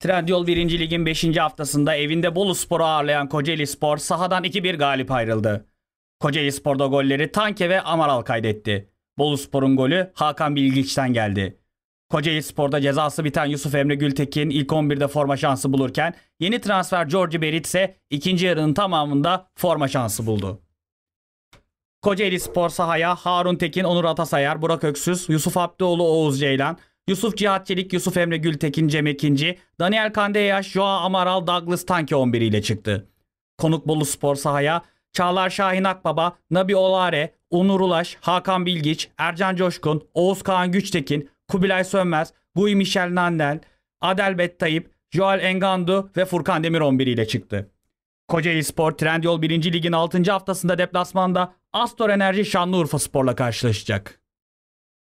Trendyol 1. Lig'in 5. haftasında evinde Bolu Spor'u ağırlayan Kocaeli Spor sahadan 2-1 galip ayrıldı. Kocaeli Spor'da golleri Tanke ve Amaral kaydetti. Bolu Spor'un golü Hakan Bilgiç'ten geldi. Kocaeli Spor'da cezası biten Yusuf Emre Gültekin ilk 11'de forma şansı bulurken yeni transfer George Berit ise ikinci yarının tamamında forma şansı buldu. Kocaeli Spor sahaya Harun Tekin, Onur Atasayar, Burak Öksüz, Yusuf Abdioğlu, Oğuz Ceylan, Yusuf Cihat Çelik, Yusuf Emre Gültekin, Cem Ekinci, Daniel Kandeyaş, Joao Amaral, Douglas Tanke 11 ile çıktı. Konuk Bolu Spor sahaya Çağlar Şahin Akbaba, Nabi Olare, Onur Ulaş, Hakan Bilgiç, Ercan Coşkun, Oğuz Kağan Güçtekin, Kubilay Sönmez, Guy Michel Nandel, Adelbet Tayyip, Joel Engandu ve Furkan Demir 11 ile çıktı. Kocaeli Spor Trendyol 1. Lig'in 6. haftasında deplasmanda Astor Enerji Şanlıurfa Spor'la karşılaşacak.